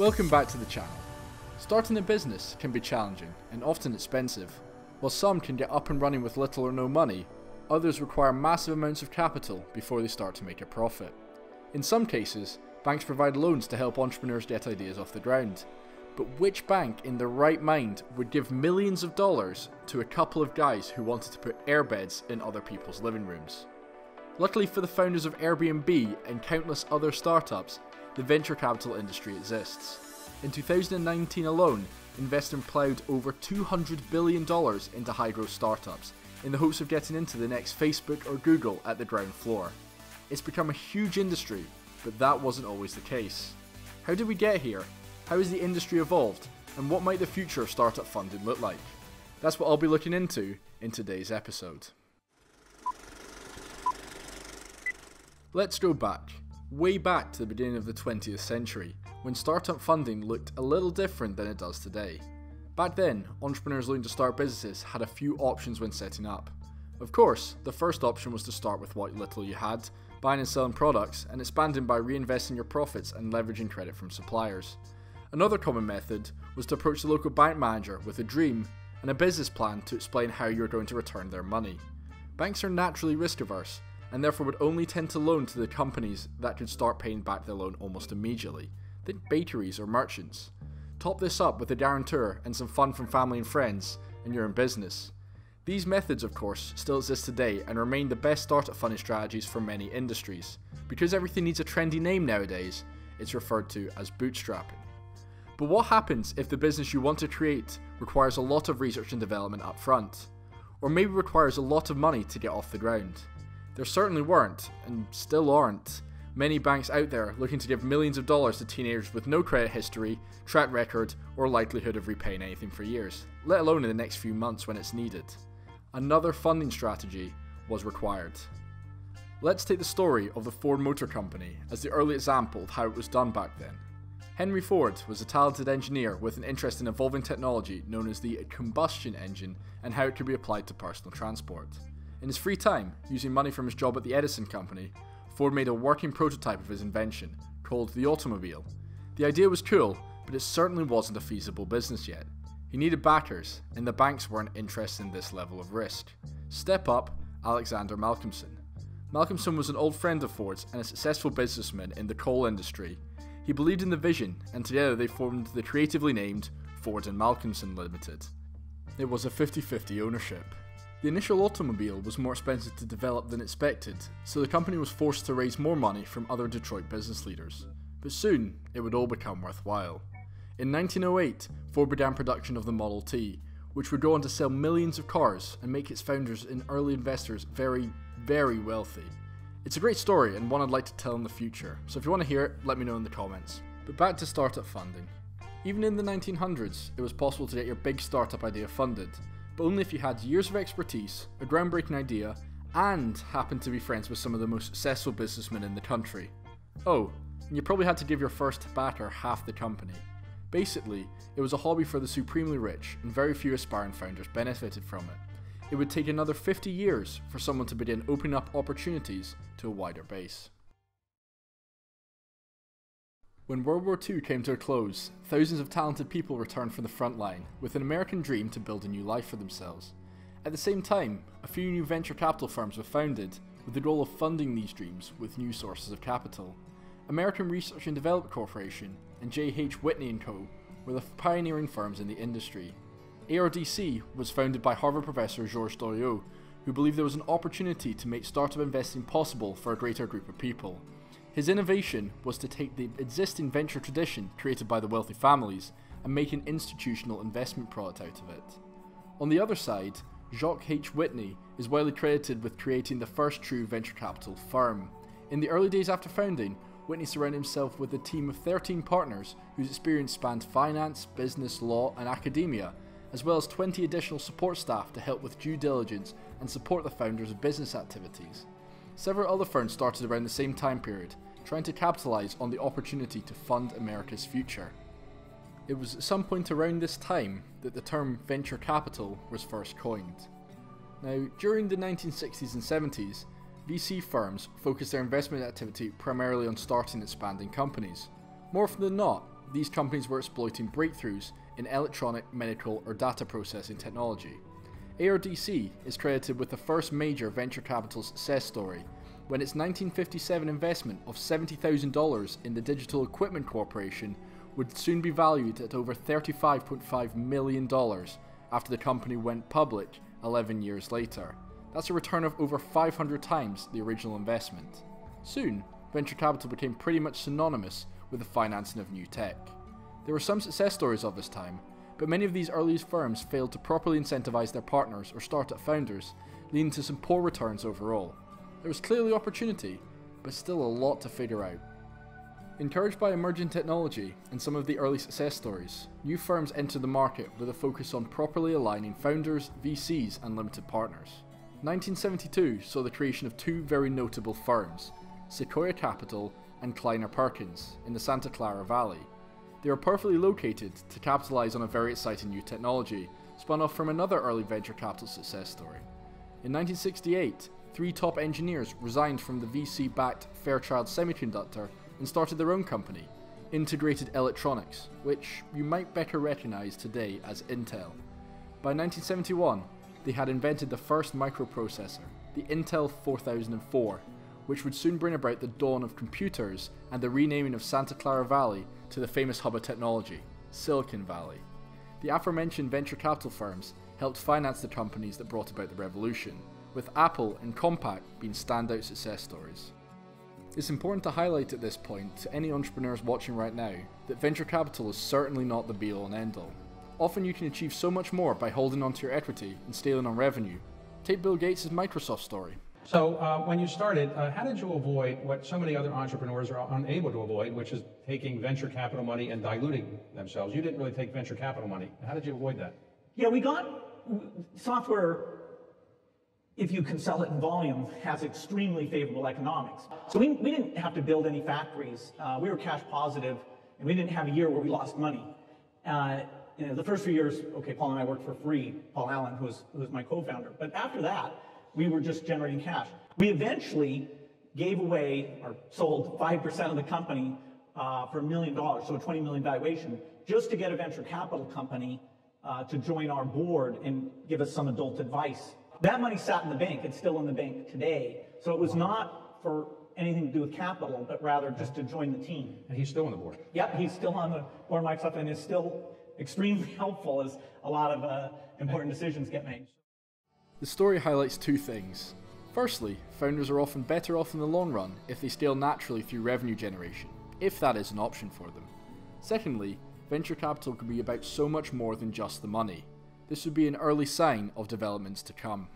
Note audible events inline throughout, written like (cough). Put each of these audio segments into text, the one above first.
Welcome back to the channel. Starting a business can be challenging and often expensive. While some can get up and running with little or no money, others require massive amounts of capital before they start to make a profit. In some cases, banks provide loans to help entrepreneurs get ideas off the ground. But which bank in their right mind would give millions of dollars to a couple of guys who wanted to put airbeds in other people's living rooms? Luckily for the founders of Airbnb and countless other startups, the venture capital industry exists. In 2019 alone, investors ploughed over $200 billion into high growth startups in the hopes of getting into the next Facebook or Google at the ground floor. It's become a huge industry, but that wasn't always the case. How did we get here? How has the industry evolved? And what might the future of startup funding look like? That's what I'll be looking into in today's episode. Let's go back, way back to the beginning of the 20th century, when startup funding looked a little different than it does today. Back then, entrepreneurs looking to start businesses had a few options when setting up. Of course, the first option was to start with what little you had, buying and selling products, and expanding by reinvesting your profits and leveraging credit from suppliers. Another common method was to approach the local bank manager with a dream and a business plan to explain how you're going to return their money. Banks are naturally risk averse, and therefore would only tend to loan to the companies that could start paying back their loan almost immediately. Think bakeries or merchants. Top this up with a guarantor and some fun from family and friends, and you're in business. These methods, of course, still exist today and remain the best startup funding strategies for many industries. Because everything needs a trendy name nowadays, it's referred to as bootstrapping. But what happens if the business you want to create requires a lot of research and development up front? Or maybe requires a lot of money to get off the ground? There certainly weren't, and still aren't, many banks out there looking to give millions of dollars to teenagers with no credit history, track record, or likelihood of repaying anything for years, let alone in the next few months when it's needed. Another funding strategy was required. Let's take the story of the Ford Motor Company as the early example of how it was done back then. Henry Ford was a talented engineer with an interest in evolving technology known as the combustion engine and how it could be applied to personal transport. In his free time, using money from his job at the Edison Company, Ford made a working prototype of his invention, called the automobile. The idea was cool, but it certainly wasn't a feasible business yet. He needed backers, and the banks weren't interested in this level of risk. Step up Alexander Malcolmson. Malcolmson was an old friend of Ford's and a successful businessman in the coal industry. He believed in the vision, and together they formed the creatively named Ford and Malcolmson Limited. It was a 50 50 ownership. The initial automobile was more expensive to develop than expected, so the company was forced to raise more money from other Detroit business leaders. But soon, it would all become worthwhile. In 1908, Ford began production of the Model T, which would go on to sell millions of cars and make its founders and early investors very, very wealthy. It's a great story and one I'd like to tell in the future, so if you want to hear it, let me know in the comments. But back to startup funding. Even in the 1900s, it was possible to get your big startup idea funded, but only if you had years of expertise, a groundbreaking idea, and happened to be friends with some of the most successful businessmen in the country. Oh, and you probably had to give your first backer half the company. Basically, it was a hobby for the supremely rich, and very few aspiring founders benefited from it. It would take another 50 years for someone to begin opening up opportunities to a wider base. When World War II came to a close, thousands of talented people returned from the front line with an American dream to build a new life for themselves. At the same time, a few new venture capital firms were founded with the goal of funding these dreams with new sources of capital. American Research and Development Corporation and J.H. Whitney & Co. were the pioneering firms in the industry. ARDC was founded by Harvard professor Georges Doriot, who believed there was an opportunity to make startup investing possible for a greater group of people. His innovation was to take the existing venture tradition created by the wealthy families and make an institutional investment product out of it. On the other side, Jock H. Whitney is widely credited with creating the first true venture capital firm. In the early days after founding, Whitney surrounded himself with a team of 13 partners whose experience spanned finance, business, law, and academia, as well as 20 additional support staff to help with due diligence and support the founders' business activities. Several other firms started around the same time period, trying to capitalise on the opportunity to fund America's future. It was at some point around this time that the term venture capital was first coined. Now, during the 1960s and 70s, VC firms focused their investment activity primarily on starting and expanding companies. More often than not, these companies were exploiting breakthroughs in electronic, medical, or data processing technology. ARDC is credited with the first major venture capital success story when its 1957 investment of $70,000 in the Digital Equipment Corporation would soon be valued at over $35.5 million after the company went public 11 years later. That's a return of over 500 times the original investment. Soon, venture capital became pretty much synonymous with the financing of new tech. There were some success stories of this time, but many of these early firms failed to properly incentivize their partners or startup founders, leading to some poor returns overall. There was clearly opportunity, but still a lot to figure out. Encouraged by emerging technology and some of the early success stories, new firms entered the market with a focus on properly aligning founders, VCs, and limited partners. 1972 saw the creation of two very notable firms, Sequoia Capital and Kleiner Perkins, in the Santa Clara Valley. They were perfectly located to capitalize on a very exciting new technology, spun off from another early venture capital success story. In 1968, three top engineers resigned from the VC backed Fairchild Semiconductor and started their own company, Integrated Electronics, which you might better recognise today as Intel. By 1971, they had invented the first microprocessor, the Intel 4004, which would soon bring about the dawn of computers and the renaming of Santa Clara Valley to the famous hub of technology, Silicon Valley. The aforementioned venture capital firms helped finance the companies that brought about the revolution, with Apple and Compaq being standout success stories. It's important to highlight at this point to any entrepreneurs watching right now that venture capital is certainly not the be all and end all. Often you can achieve so much more by holding onto your equity and stealing on revenue. Take Bill Gates' Microsoft story. So uh, when you started, uh, how did you avoid what so many other entrepreneurs are unable to avoid, which is taking venture capital money and diluting themselves? You didn't really take venture capital money. How did you avoid that? Yeah, we got software if you can sell it in volume, has extremely favorable economics. So we, we didn't have to build any factories. Uh, we were cash positive, and we didn't have a year where we lost money. Uh, you know, the first few years, okay, Paul and I worked for free, Paul Allen, who was, who was my co-founder. But after that, we were just generating cash. We eventually gave away or sold 5% of the company uh, for a million dollars, so a 20 million valuation, just to get a venture capital company uh, to join our board and give us some adult advice that money sat in the bank. It's still in the bank today. So it was not for anything to do with capital, but rather just to join the team. And he's still on the board. Yep, he's still on the board of Microsoft and is still extremely (laughs) helpful as a lot of uh, important decisions get made. The story highlights two things. Firstly, founders are often better off in the long run if they scale naturally through revenue generation, if that is an option for them. Secondly, venture capital can be about so much more than just the money this would be an early sign of developments to come.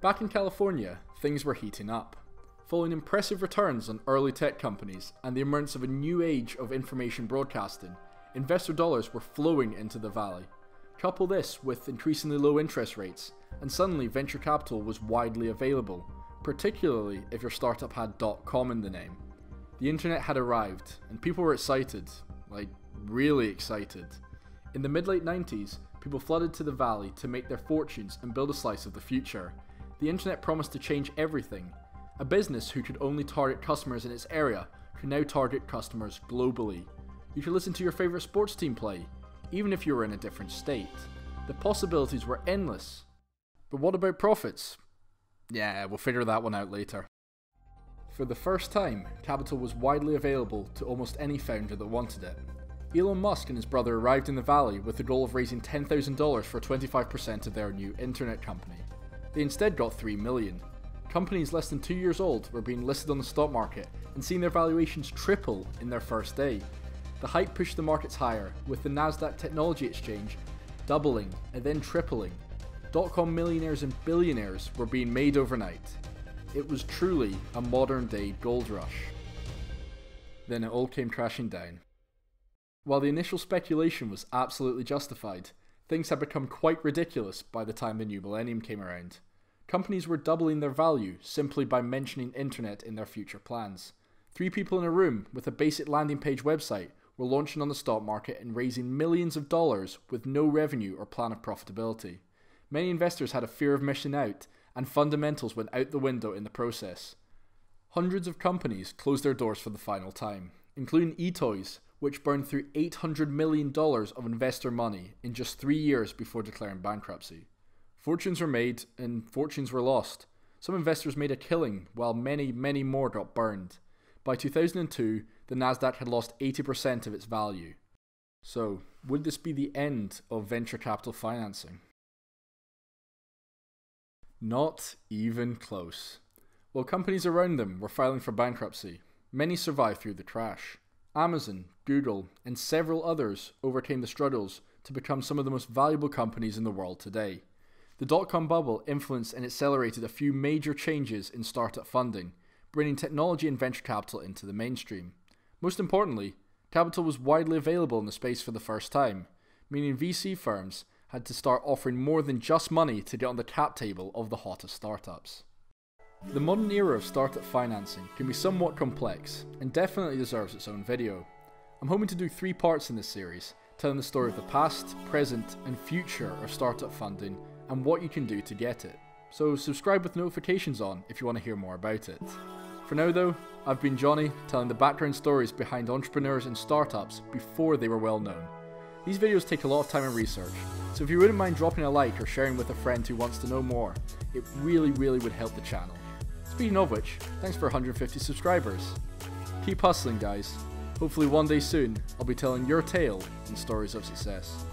Back in California, things were heating up. Following impressive returns on early tech companies and the emergence of a new age of information broadcasting, investor dollars were flowing into the valley. Couple this with increasingly low interest rates, and suddenly venture capital was widely available, particularly if your startup had .com in the name. The internet had arrived, and people were excited, like really excited. In the mid late 90s, people flooded to the valley to make their fortunes and build a slice of the future. The internet promised to change everything. A business who could only target customers in its area could now target customers globally. You could listen to your favourite sports team play, even if you were in a different state. The possibilities were endless. But what about profits? Yeah, we'll figure that one out later. For the first time, capital was widely available to almost any founder that wanted it. Elon Musk and his brother arrived in the valley with the goal of raising $10,000 for 25% of their new internet company. They instead got 3 million. Companies less than 2 years old were being listed on the stock market and seeing their valuations triple in their first day. The hype pushed the markets higher, with the Nasdaq Technology Exchange doubling and then tripling. Dot-com millionaires and billionaires were being made overnight. It was truly a modern day gold rush. Then it all came crashing down. While the initial speculation was absolutely justified, things had become quite ridiculous by the time the new millennium came around. Companies were doubling their value simply by mentioning internet in their future plans. Three people in a room with a basic landing page website were launching on the stock market and raising millions of dollars with no revenue or plan of profitability. Many investors had a fear of missing out, and fundamentals went out the window in the process. Hundreds of companies closed their doors for the final time, including eToys, which burned through $800 million of investor money in just three years before declaring bankruptcy. Fortunes were made and fortunes were lost. Some investors made a killing, while many, many more got burned. By 2002, the Nasdaq had lost 80% of its value. So, would this be the end of venture capital financing? Not even close. While companies around them were filing for bankruptcy, many survived through the crash. Amazon, Google, and several others overcame the struggles to become some of the most valuable companies in the world today. The dot com bubble influenced and accelerated a few major changes in startup funding, bringing technology and venture capital into the mainstream. Most importantly, capital was widely available in the space for the first time, meaning VC firms had to start offering more than just money to get on the cap table of the hottest startups. The modern era of startup financing can be somewhat complex and definitely deserves its own video. I'm hoping to do three parts in this series, telling the story of the past, present, and future of startup funding and what you can do to get it. So subscribe with notifications on if you want to hear more about it. For now though, I've been Johnny, telling the background stories behind entrepreneurs and startups before they were well known. These videos take a lot of time and research, so if you wouldn't mind dropping a like or sharing with a friend who wants to know more, it really really would help the channel. Speaking of which, thanks for 150 subscribers. Keep hustling, guys. Hopefully, one day soon, I'll be telling your tale and stories of success.